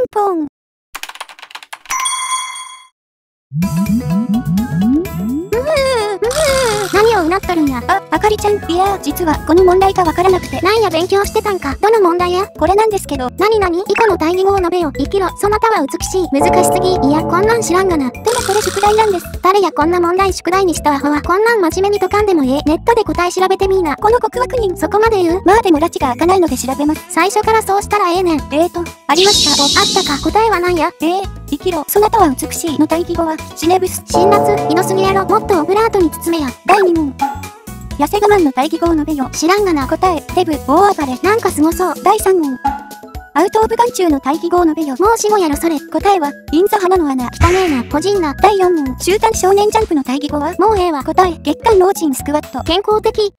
ンポーン。何をうなっとるんや？あ、あかりちゃん。いやー、実はこの問題がわからなくて。なんや勉強してたんか。どの問題や？これなんですけど。なになに以下の対義語を述べよ。生きろ。そなたは美しい。難しすぎ。いや、こんなん知らんがな。でもこれ宿題なんです。誰やこんな問題宿題にしたアホは。こんなん真面目に解かんでもええ。ネットで答え調べてみーな。この極悪人。そこまで言うまあでも拉致が開かないので調べます。最初からそうしたらええねん。えーと、ありました。おあったか。答えは何や？えー、生きろ。そなたは美しいの対義語は、シネブス。辛辣、ひどすぎやろ。もっとオブラートに包めや。第2問。痩せ我慢の対義語を述べよ。知らんがな。答え、デブ、大暴れ。なんかすごそう。第3問。アウトオブ眼中の対義語を述べよ。もう死後やろそれ。答えは、インザ花の穴。汚えな。個人な。第4問。中短少年ジャンプの対義語はもうええわ。答え、月刊老人スクワット。健康的。